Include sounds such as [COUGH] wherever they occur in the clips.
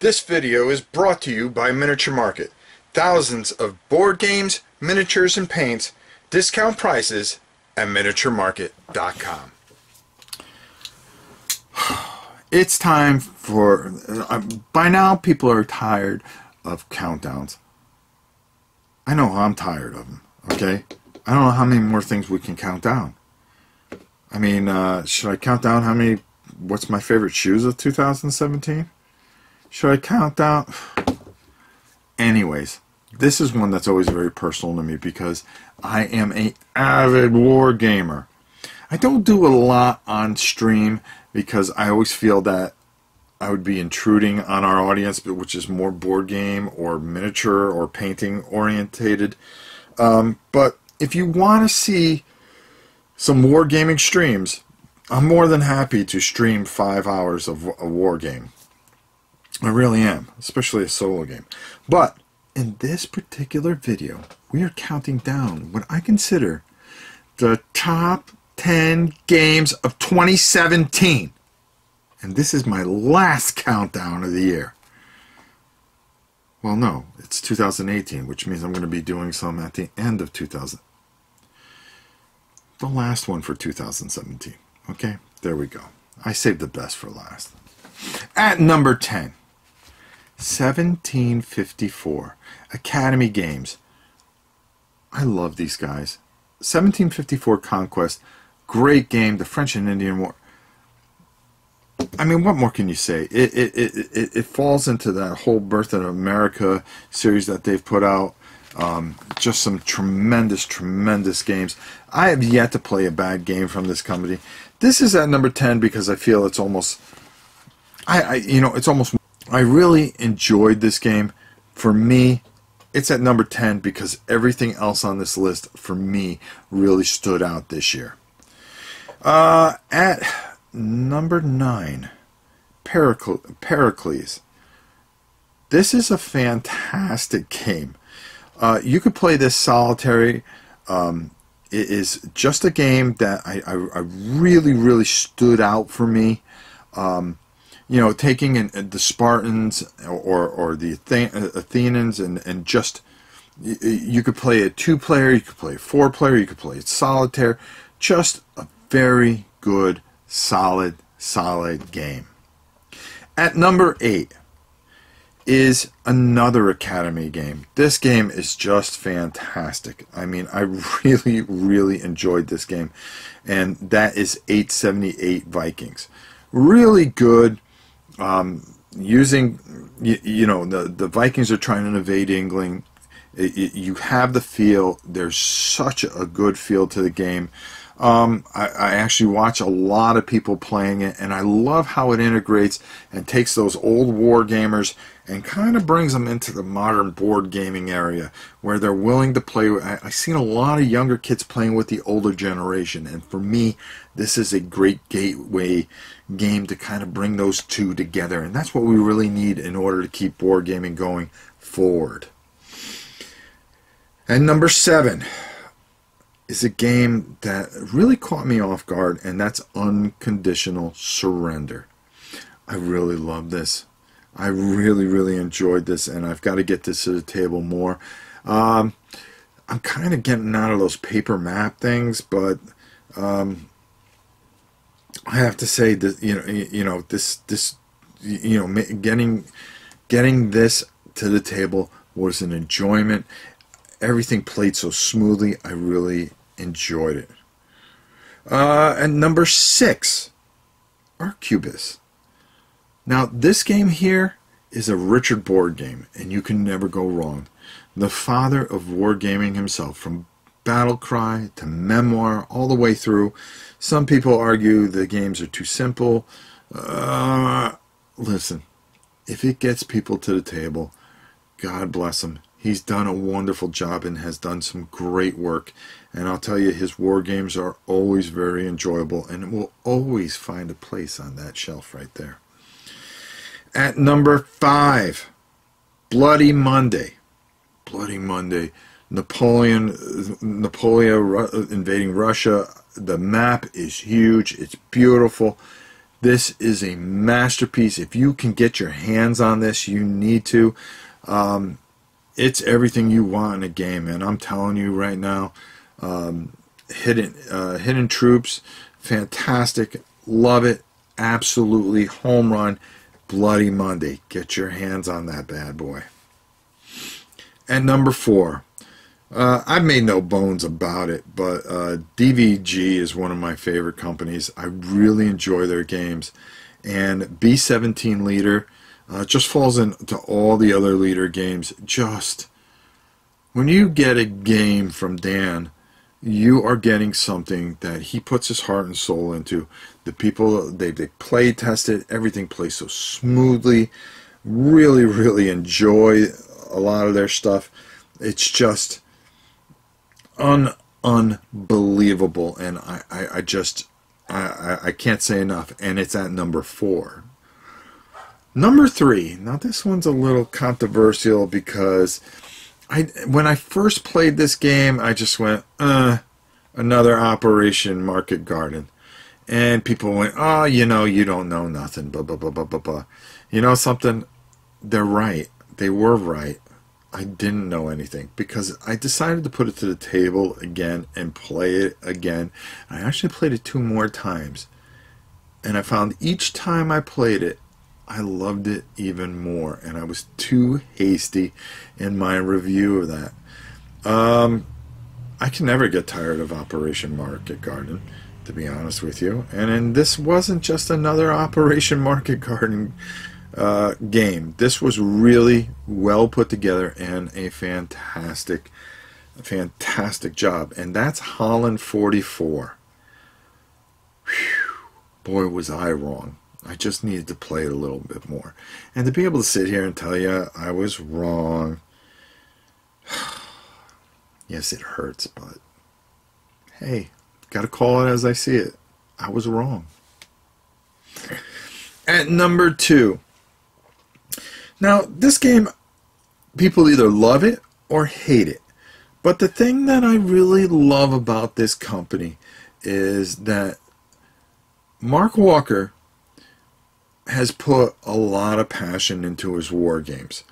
This video is brought to you by Miniature Market. Thousands of board games, miniatures, and paints, discount prices at miniaturemarket.com. [SIGHS] It's time for. Uh, by now, people are tired of countdowns. I know I'm tired of them, okay? I don't know how many more things we can count down. I mean, uh, should I count down how many. What's my favorite shoes of 2017? Should I count down? Anyways, this is one that's always very personal to me because I am a avid war gamer. I don't do a lot on stream because I always feel that I would be intruding on our audience, which is more board game or miniature or painting orientated. Um, but if you want to see some wargaming streams, I'm more than happy to stream five hours of a war game. I really am, especially a solo game. But in this particular video, we are counting down what I consider the top 10 games of 2017. And this is my last countdown of the year. Well, no, it's 2018, which means I'm going to be doing some at the end of 2000. The last one for 2017. Okay, there we go. I saved the best for last. At number 10, 1754, Academy Games. I love these guys. 1754 Conquest, great game. The French and Indian War. I mean, what more can you say? It it, it, it, falls into that whole Birth of America series that they've put out. Um, just some tremendous, tremendous games. I have yet to play a bad game from this company. This is at number 10 because I feel it's almost, I, I you know, it's almost, I really enjoyed this game. For me, it's at number 10 because everything else on this list for me really stood out this year. Uh, at number 9, Pericles. This is a fantastic game. Uh, you could play this solitary. Um, it is just a game that I, I, I really, really stood out for me. Um, you know, taking in, in the Spartans or, or the uh, Athenians and, and just, you, could play a two player, you could play a four player, you could play it solitaire. Just a very good, solid, solid game. At number eight, is another Academy game. This game is just fantastic. I mean, I [LAUGHS] really, really enjoyed this game. And that is 878 Vikings. Really good. Um, using, you, you, know, the, the Vikings are trying to invade England. It, it, you have the feel. There's such a good feel to the game. Um, I, I, actually watch a lot of people playing it, and I love how it integrates and takes those old war gamers and kind of brings them into the modern board gaming area where they're willing to play. I, I've seen a lot of younger kids playing with the older generation, and for me, this is a great gateway game to kind of bring those two together, and that's what we really need in order to keep board gaming going forward. And number seven is a game that really caught me off guard, and that's Unconditional Surrender. I really love this. I really, really enjoyed this, and I've got to get this to the table more. Um, I'm kind of getting out of those paper map things, but um, I have to say that you know, you know, this, this, you know, getting, getting this to the table was an enjoyment. Everything played so smoothly. I really enjoyed it. Uh, and number six, Arquebus. Now, this game here is a Richard Borg game, and you can never go wrong. The father of wargaming himself, from Battle Cry to Memoir, all the way through. Some people argue the games are too simple. Uh, listen, if it gets people to the table, God bless them. He's done a wonderful job and has done some great work. And I'll tell you, his war games are always very enjoyable and will always find a place on that shelf right there. At number five, Bloody Monday. Bloody Monday. Napoleon, Napoleon invading Russia. The map is huge. It's beautiful. This is a masterpiece. If you can get your hands on this, you need to. Um, it's everything you want in a game, and I'm telling you right now, um, hidden uh, hidden troops, fantastic, love it, absolutely. Home run, bloody Monday. Get your hands on that bad boy. And number four, uh, I've made no bones about it, but uh, DVG is one of my favorite companies. I really enjoy their games, and B17 Leader uh, just falls into all the other leader games. Just when you get a game from Dan, you are getting something that he puts his heart and soul into. The people they they play test it. everything plays so smoothly. Really, really enjoy a lot of their stuff. It's just un unbelievable, and I I, I just I, I can't say enough. And it's at number four. Number three. Now this one's a little controversial because I when I first played this game, I just went, uh, another Operation Market Garden. And people went, oh, you know, you don't know nothing, blah, blah, blah, blah, blah, blah. You know something? They're right. They were right. I didn't know anything because I decided to put it to the table again and play it again. I actually played it two more times. And I found each time I played it, I loved it even more, and I was too hasty in my review of that. Um, I can never get tired of Operation Market Garden, to be honest with you. And, and this wasn't just another Operation Market Garden uh, game. This was really well put together and a fantastic, fantastic job. And that's Holland 44. Whew. Boy, was I wrong. I just needed to play it a little bit more. And to be able to sit here and tell you I was wrong. [SIGHS] yes, it hurts, but hey, got to call it as I see it. I was wrong. At number two. Now, this game, people either love it or hate it. But the thing that I really love about this company is that Mark Walker has put a lot of passion into his war games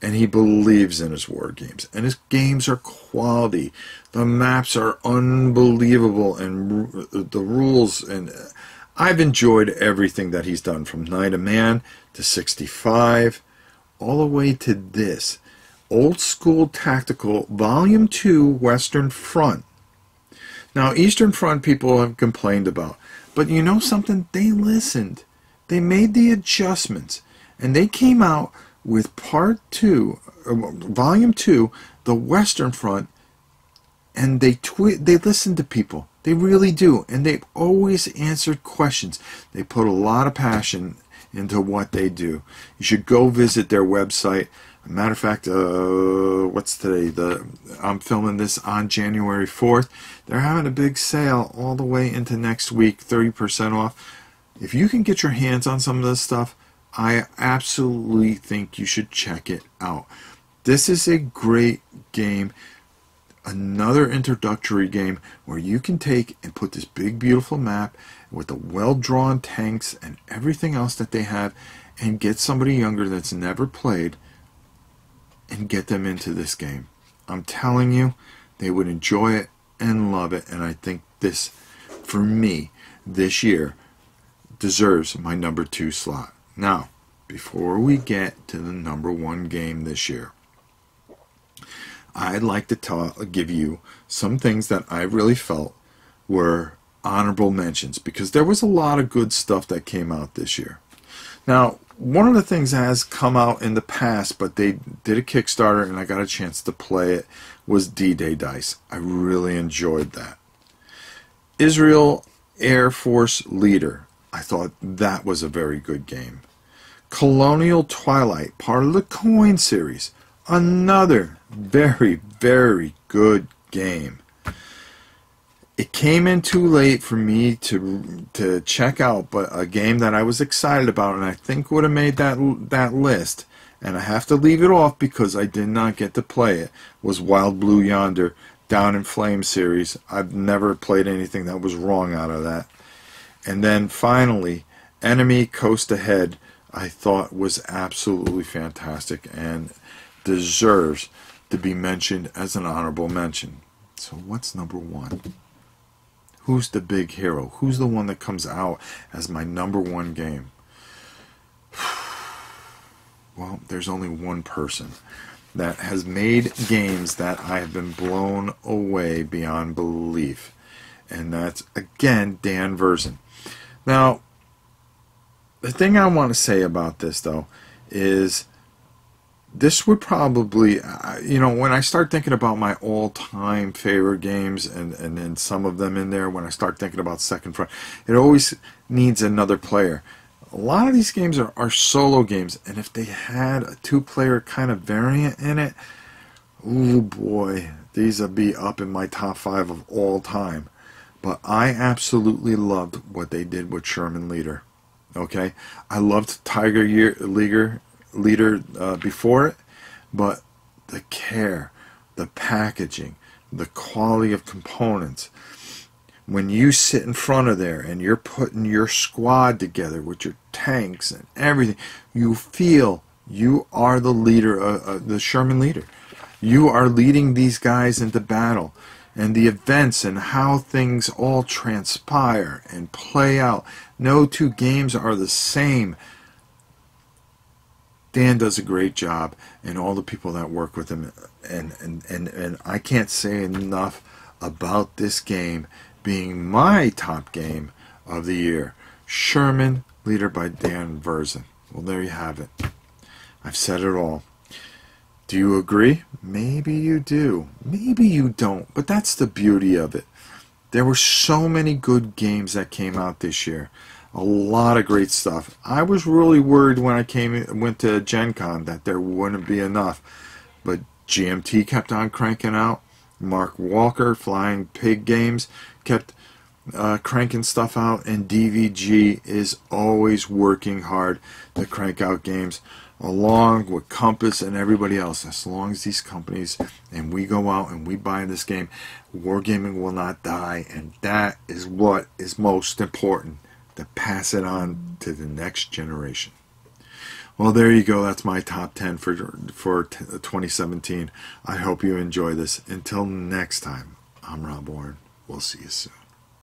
and he believes in his war games and his games are quality. The maps are unbelievable and the rules and uh, i've enjoyed everything that he's done from Night of Man to 65 all the way to this. Old school tactical volume 2 western front. Now eastern front people have complained about but you know something? They listened they made the adjustments and they came out with part two, uh, volume two, the Western Front, and they twi- they listen to people. They really do, and they've always answered questions. They put a lot of passion into what they do. You should go visit their website. matter of fact, uh, what's today? The I'm filming this on January 4th. They're having a big sale all the way into next week, 30% off if you can get your hands on some of this stuff, I absolutely think you should check it out. This is a great game. Another introductory game where you can take and put this big, beautiful map with the well drawn tanks and everything else that they have and get somebody younger that's never played and get them into this game. I'm telling you, they would enjoy it and love it. And I think this, for me, this year, deserves my number two slot. Now, before we get to the number one game this year, I'd like to give you some things that I really felt were honorable mentions because there was a lot of good stuff that came out this year. Now, one of the things that has come out in the past, but they did a Kickstarter and I got a chance to play it, was D Day Dice. I really enjoyed that. Israel Air Force Leader. I thought that was a very good game. Colonial Twilight, part of the Coin series. Another very, very good game. It came in too late for me to to check out, but a game that I was excited about and I think would have made that that list, and I have to leave it off because I did not get to play it, was Wild Blue Yonder Down in Flame series. I've never played anything that was wrong out of that. And then finally, Enemy Coast Ahead, I thought was absolutely fantastic and deserves to be mentioned as an honorable mention. So, what's number one? Who's the big hero? Who's the one that comes out as my number one game? [SIGHS] Well, there's only one person that has made games that I have been blown away beyond belief. And that's, again, Dan Verssen. Now, the thing I want to say about this, though, is this would probably, uh, you know, when I start thinking about my all-time favorite games, and and then some of them in there, when I start thinking about Second Front, it always needs another player. A lot of these games are, are solo games, and if they had a two-player kind of variant in it, oh boy, these would be up in my top five of all time. But I absolutely loved what they did with Sherman Leader. Okay, I loved Tiger Year Leader Leader uh, before it, but the care, the packaging, the quality of components. When you sit in front of there and you're putting your squad together with your tanks and everything, you feel you are the leader, uh, uh, the Sherman leader. You are leading these guys into battle and the events and how things all transpire and play out. No two games are the same. Dan does a great job, and all the people that work with him, and and and, and I can't say enough about this game being my top game of the year. Sherman, leader by Dan Verssen. Well, there you have it. I've said it all. Do you agree? Maybe you do. Maybe you don't. But that's the beauty of it. There were so many good games that came out this year. A lot of great stuff. I was really worried when I came went to Gen Con that there wouldn't be enough. But GMT kept on cranking out. Mark Walker, Flying Pig Games, kept uh, cranking stuff out. And DVG is always working hard to crank out games along with Compass and everybody else. As long as these companies and we go out and we buy this game, wargaming will not die, and that is what is most important to pass it on to the next generation. Well, there you go. That's my top 10 for for 2017. I hope you enjoy this. Until next time, I'm Rob Warren. We'll see you soon.